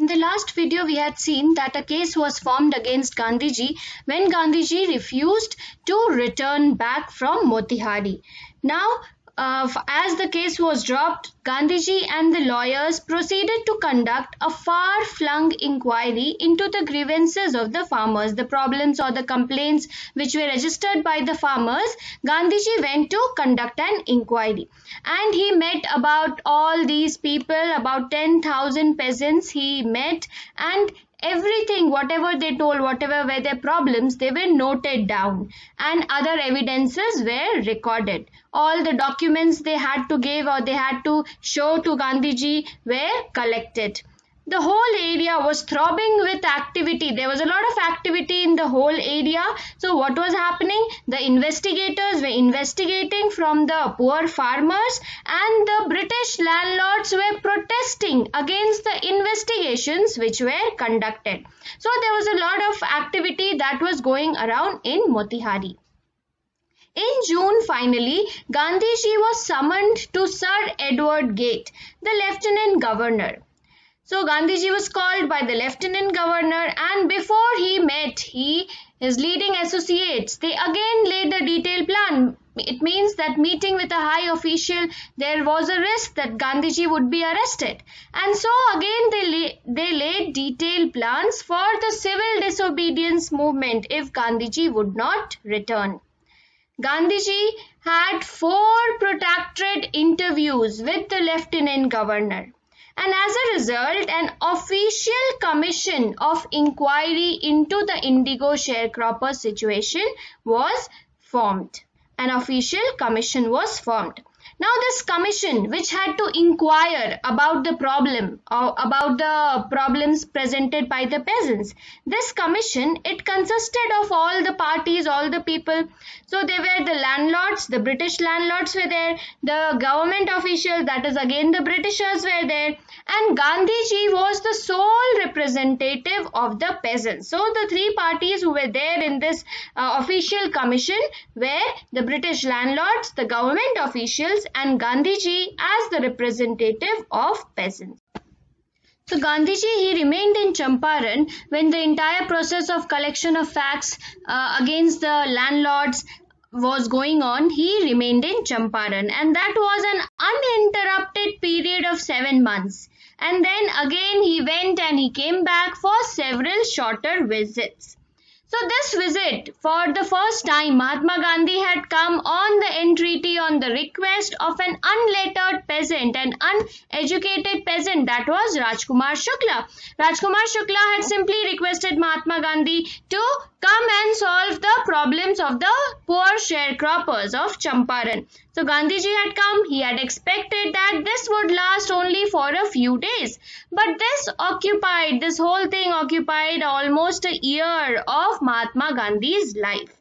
In the last video, we had seen that a case was formed against Gandhiji when Gandhiji refused to return back from Motihari. Now, uh, as the case was dropped, Gandhiji and the lawyers proceeded to conduct a far-flung inquiry into the grievances of the farmers, the problems or the complaints which were registered by the farmers. Gandhiji went to conduct an inquiry and he met about all these people, about 10,000 peasants he met and everything whatever they told whatever were their problems they were noted down and other evidences were recorded all the documents they had to give or they had to show to gandhiji were collected the whole area was throbbing with activity. There was a lot of activity in the whole area. So what was happening? The investigators were investigating from the poor farmers and the British landlords were protesting against the investigations which were conducted. So there was a lot of activity that was going around in Motihari. In June, finally, Gandhiji was summoned to Sir Edward Gait, the Lieutenant Governor. So Gandhiji was called by the Lieutenant Governor and before he met he his leading associates they again laid a detailed plan. It means that meeting with a high official there was a risk that Gandhiji would be arrested and so again they, lay, they laid detailed plans for the civil disobedience movement if Gandhiji would not return. Gandhiji had four protracted interviews with the Lieutenant Governor and as a result an official commission of inquiry into the indigo sharecropper situation was formed. An official commission was formed. Now this commission which had to inquire about the problem or about the problems presented by the peasants. This commission it consisted of all the parties, all the people. So they were the landlords, the British landlords were there, the government officials that is again the Britishers were there and Gandhiji was the sole representative of the peasants. So the three parties who were there in this uh, official commission were the British landlords, the government officials and Gandhiji as the representative of peasants. So Gandhiji he remained in Champaran when the entire process of collection of facts uh, against the landlords was going on, he remained in Champaran and that was an uninterrupted period of seven months. And then again he went and he came back for several shorter visits. So this visit, for the first time, Mahatma Gandhi had come on the entreaty on the request of an unlettered peasant, an uneducated peasant, that was Rajkumar Shukla. Rajkumar Shukla had simply requested Mahatma Gandhi to come and solve the problems of the poor sharecroppers of Champaran. So Gandhiji had come, he had expected that this would last only for a few days. But this occupied, this whole thing occupied almost a year of Mahatma Gandhi's life.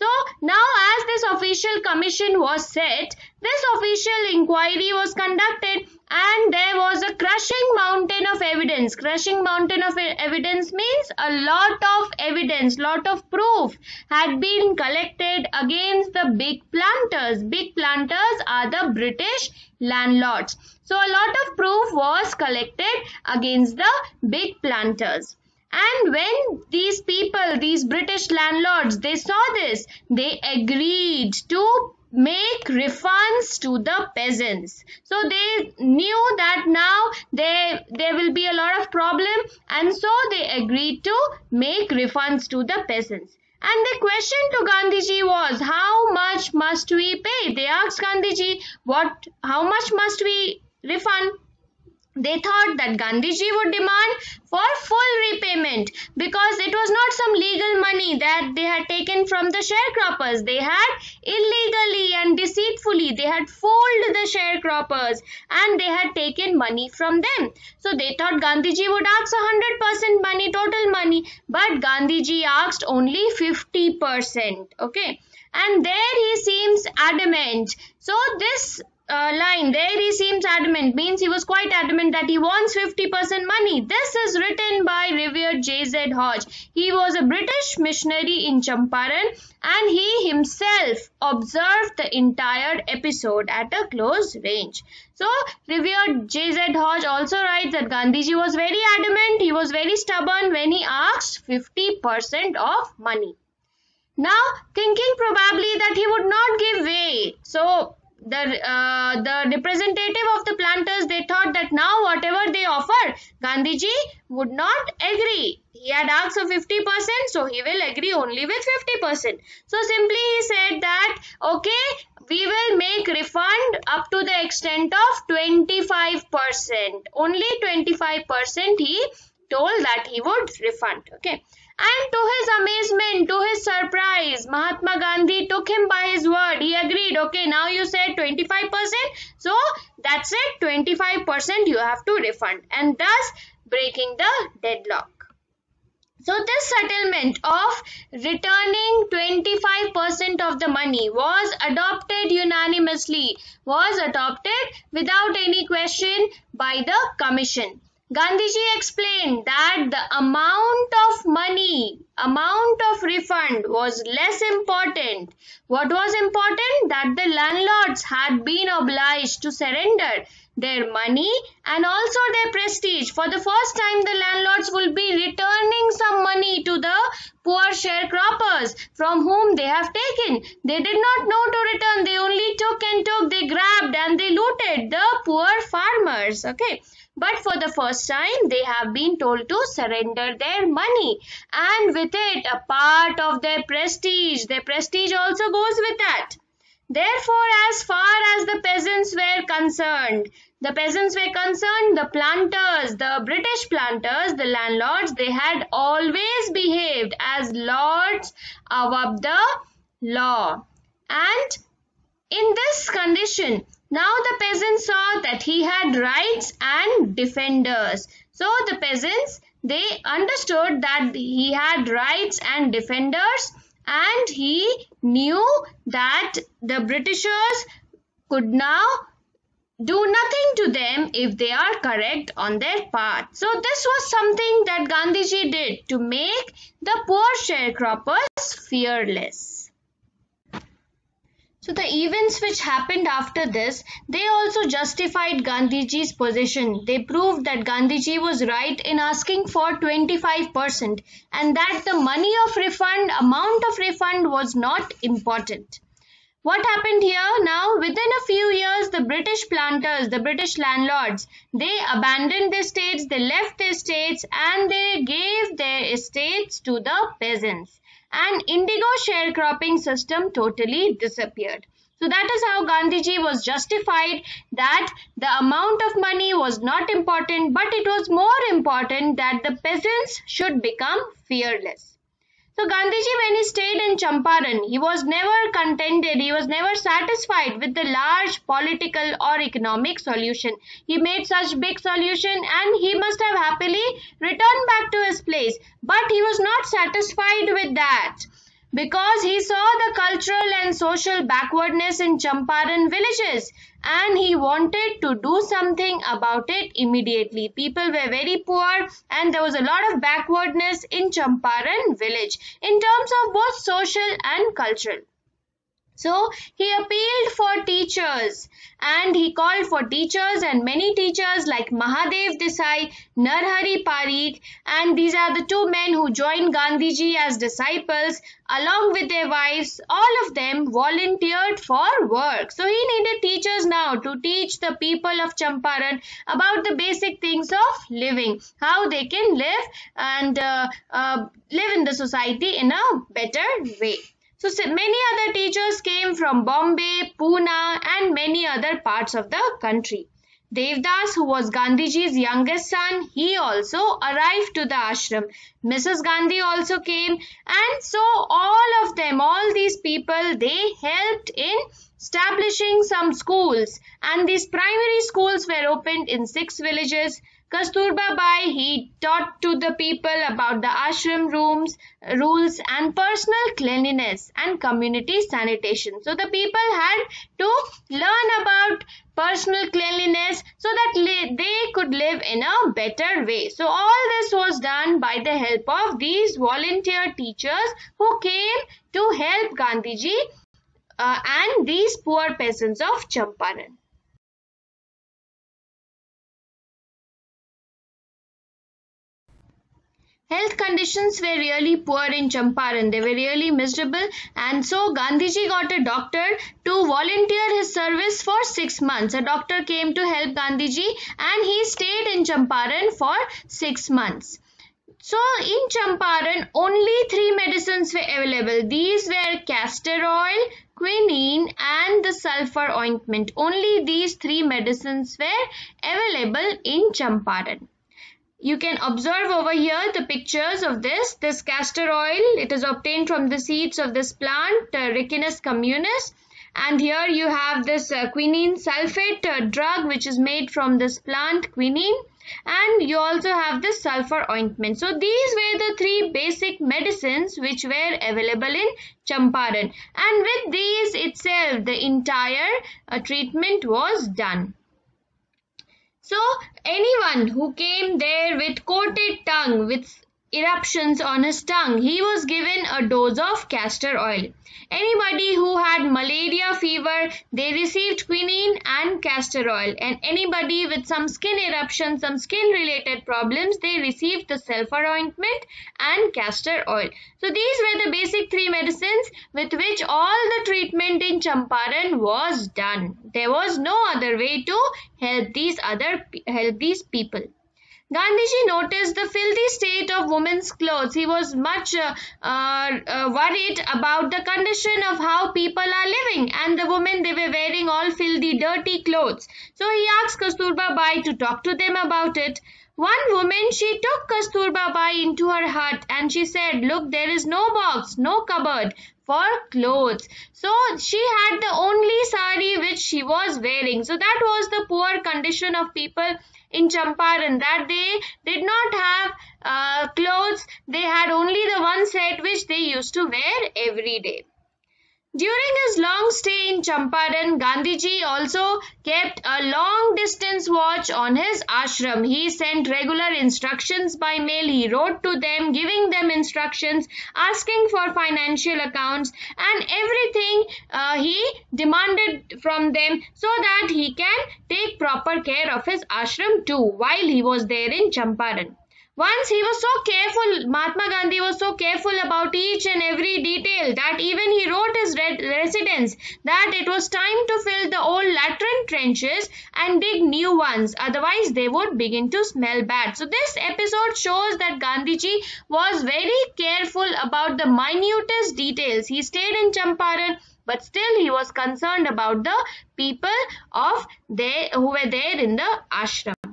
So now as this official commission was set, this official inquiry was conducted and there was a crushing mountain of evidence. Crushing mountain of evidence means a lot of evidence, lot of proof had been collected against the big planters. Big planters are the British landlords. So a lot of proof was collected against the big planters. And when these people, these British landlords, they saw this, they agreed to make refunds to the peasants. So they knew that now there, there will be a lot of problem and so they agreed to make refunds to the peasants. And the question to Gandhiji was, how much must we pay? They asked Gandhiji, what, how much must we refund? They thought that Gandhiji would demand for full repayment because it was not some legal money that they had taken from the sharecroppers. They had illegally and deceitfully, they had fooled the sharecroppers and they had taken money from them. So they thought Gandhiji would ask 100% money, total money, but Gandhiji asked only 50%. Okay. And there he seems adamant. So this uh, line there he seems adamant means he was quite adamant that he wants 50% money. This is written by revered J.Z. Hodge. He was a British missionary in Champaran and he himself observed the entire episode at a close range. So revered J.Z. Hodge also writes that Gandhiji was very adamant, he was very stubborn when he asked 50% of money. Now thinking probably that he would not give way. So the uh, the representative of the planters they thought that now whatever they offer gandhiji would not agree. He had asked for 50% so he will agree only with 50% so simply he said that okay we will make refund up to the extent of 25% only 25% he told that he would refund okay and to his amazement, to his surprise, Mahatma Gandhi took him by his word. He agreed, okay, now you said 25%, so that's it, 25% you have to refund, and thus breaking the deadlock. So this settlement of returning 25% of the money was adopted unanimously, was adopted without any question by the commission. Gandhiji explained that the amount of money, amount of refund was less important. What was important? That the landlords had been obliged to surrender their money and also their prestige. For the first time, the landlords will be returning some money to the poor sharecroppers from whom they have taken. They did not know to return. They only took and took. They grabbed and they looted the farmers. Okay. But for the first time, they have been told to surrender their money. And with it, a part of their prestige. Their prestige also goes with that. Therefore, as far as the peasants were concerned, the peasants were concerned, the planters, the British planters, the landlords, they had always behaved as lords above the law. And in this condition, now the peasants saw that he had rights and defenders. So the peasants, they understood that he had rights and defenders and he knew that the Britishers could now do nothing to them if they are correct on their part. So this was something that Gandhiji did to make the poor sharecroppers fearless. So the events which happened after this, they also justified Gandhiji's position. They proved that Gandhiji was right in asking for 25% and that the money of refund, amount of refund was not important. What happened here now? Within a few years, the British planters, the British landlords, they abandoned their estates, they left their estates and they gave their estates to the peasants and indigo sharecropping system totally disappeared. So that is how Gandhiji was justified that the amount of money was not important but it was more important that the peasants should become fearless. So Gandhiji, when he stayed in Champaran, he was never contented, he was never satisfied with the large political or economic solution. He made such big solution and he must have happily returned back to his place. But he was not satisfied with that because he saw the cultural and social backwardness in Champaran villages and he wanted to do something about it immediately. People were very poor and there was a lot of backwardness in Champaran village in terms of both social and cultural. So he appealed for teachers and he called for teachers and many teachers like Mahadev Desai, Narhari Parikh and these are the two men who joined Gandhiji as disciples along with their wives. All of them volunteered for work. So he needed teachers now to teach the people of Champaran about the basic things of living, how they can live and uh, uh, live in the society in a better way. So many other teachers came from Bombay, Pune and many other parts of the country. Devdas, who was Gandhiji's youngest son, he also arrived to the ashram. Mrs. Gandhi also came and so all of them, all these people, they helped in establishing some schools and these primary schools were opened in six villages Kasturba Bai, he taught to the people about the ashram rooms, rules and personal cleanliness and community sanitation. So the people had to learn about personal cleanliness so that they could live in a better way. So all this was done by the help of these volunteer teachers who came to help Gandhiji uh, and these poor peasants of Champaran. Health conditions were really poor in Champaran. They were really miserable and so Gandhiji got a doctor to volunteer his service for six months. A doctor came to help Gandhiji and he stayed in Champaran for six months. So in Champaran, only three medicines were available. These were castor oil, quinine and the sulfur ointment. Only these three medicines were available in Champaran. You can observe over here the pictures of this. This castor oil, it is obtained from the seeds of this plant, uh, Ricinus communis. And here you have this uh, quinine sulfate uh, drug which is made from this plant quinine. And you also have this sulfur ointment. So these were the three basic medicines which were available in Champaran. And with these itself, the entire uh, treatment was done. So anyone who came there with coated tongue, with eruptions on his tongue, he was given a dose of castor oil. Anybody who had malaria fever, they received quinine and castor oil. And anybody with some skin eruption, some skin related problems, they received the sulfur ointment and castor oil. So these were the basic three medicines with which all the treatment in Champaran was done. There was no other way to help these other help these people. Gandhiji noticed the filthy state of women's clothes. He was much uh, uh, uh, worried about the condition of how people are living and the women they were wearing all filthy dirty clothes. So he asked Kasturba Bai to talk to them about it. One woman, she took Kasturba Bai into her hut and she said, look, there is no box, no cupboard for clothes. So she had the only sari which she was wearing. So that was the poor condition of people in Champaran that they did not have uh, clothes. They had only the one set which they used to wear every day. During his long stay in Champaran, Gandhiji also kept a long distance watch on his ashram. He sent regular instructions by mail. He wrote to them, giving them instructions, asking for financial accounts and everything uh, he demanded from them so that he can take proper care of his ashram too while he was there in Champaran. Once he was so careful, Mahatma Gandhi was so careful about each and every detail that even he wrote his residence that it was time to fill the old latrine trenches and dig new ones. Otherwise, they would begin to smell bad. So this episode shows that Gandhiji was very careful about the minutest details. He stayed in Champaran but still he was concerned about the people of they who were there in the ashram.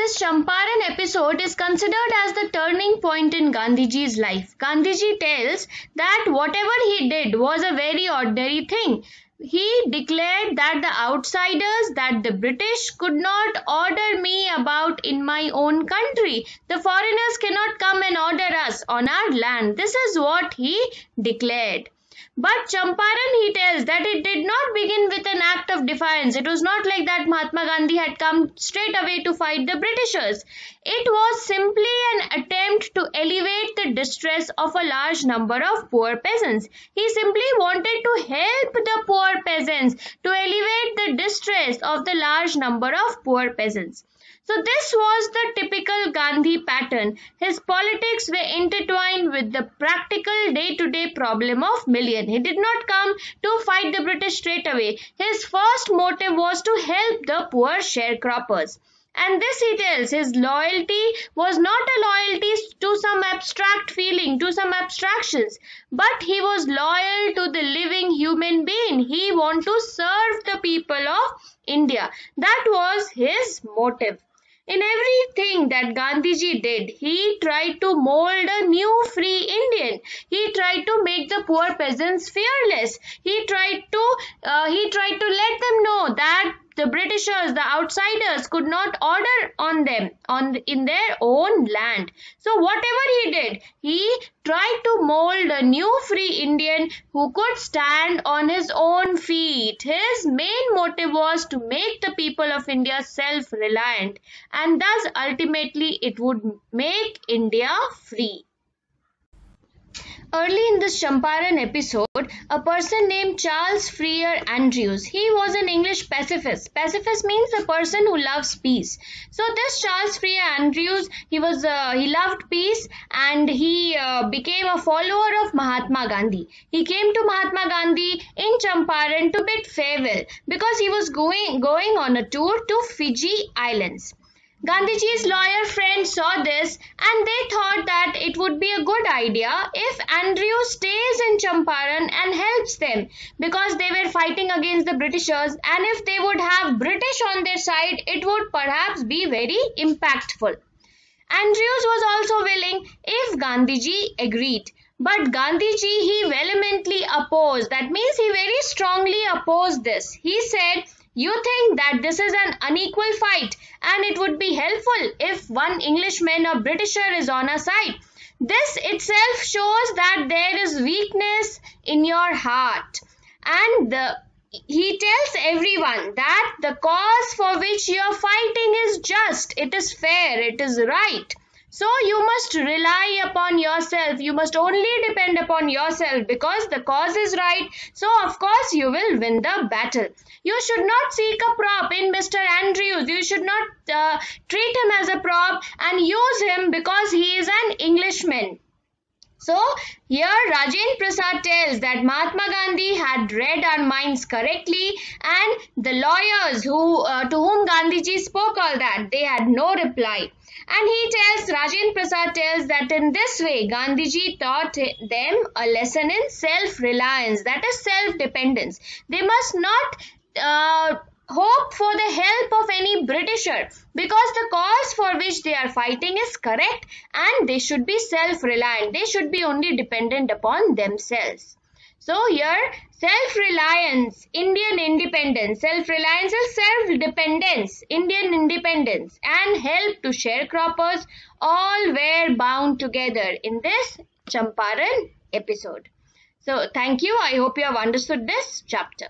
This Champaran episode is considered as the turning point in Gandhiji's life. Gandhiji tells that whatever he did was a very ordinary thing. He declared that the outsiders, that the British could not order me about in my own country. The foreigners cannot come and order us on our land. This is what he declared. But Champaran, he tells that it did not begin with an act of defiance. It was not like that Mahatma Gandhi had come straight away to fight the Britishers. It was simply an attempt to elevate the distress of a large number of poor peasants. He simply wanted to help the poor peasants to elevate the distress of the large number of poor peasants. So this was the typical Gandhi pattern. His politics were intertwined with the practical day-to-day -day problem of million. He did not come to fight the British straight away. His first motive was to help the poor sharecroppers. And this he tells his loyalty was not a loyalty to some abstract feeling, to some abstractions, but he was loyal to the living human being. He wanted to serve the people of India. That was his motive. In everything that Gandhiji did, he tried to mold a new free Indian. He tried to make the poor peasants fearless. He tried to uh, he tried to let them know that the Britishers, the outsiders, could not order on them on in their own land. So whatever he did, he tried to mold a new free Indian who could stand on his own feet. His main motive was to make the people of India self-reliant and thus ultimately it would make India free. Early in this Champaran episode, a person named Charles Freer Andrews, he was an English pacifist. Pacifist means a person who loves peace. So this Charles Freer Andrews, he was uh, he loved peace and he uh, became a follower of Mahatma Gandhi. He came to Mahatma Gandhi in Champaran to bid farewell because he was going going on a tour to Fiji Islands. Gandhiji's lawyer friends saw this and they thought that it would be a good idea if Andrew stays in Champaran and helps them because they were fighting against the Britishers and if they would have British on their side it would perhaps be very impactful. Andrews was also willing if Gandhiji agreed. But Gandhiji he vehemently opposed. That means he very strongly opposed this. He said you think that this is an unequal fight and it would be helpful if one Englishman or Britisher is on our side. This itself shows that there is weakness in your heart. And the, he tells everyone that the cause for which you are fighting is just, it is fair, it is right. So you must rely upon yourself. You must only depend upon yourself because the cause is right. So of course you will win the battle. You should not seek a prop in Mr. Andrews. You should not uh, treat him as a prop and use him because he is an Englishman. So here Rajendra Prasad tells that Mahatma Gandhi had read our minds correctly and the lawyers who uh, to whom Gandhiji spoke all that they had no reply. And he tells Rajendra Prasad tells that in this way Gandhiji taught them a lesson in self-reliance that is self-dependence. They must not uh, hope for the help of any Britisher because the cause for which they are fighting is correct and they should be self-reliant. They should be only dependent upon themselves. So here self-reliance, Indian independence, self-reliance is self-dependence, Indian independence and help to sharecroppers all were bound together in this Champaran episode. So thank you. I hope you have understood this chapter.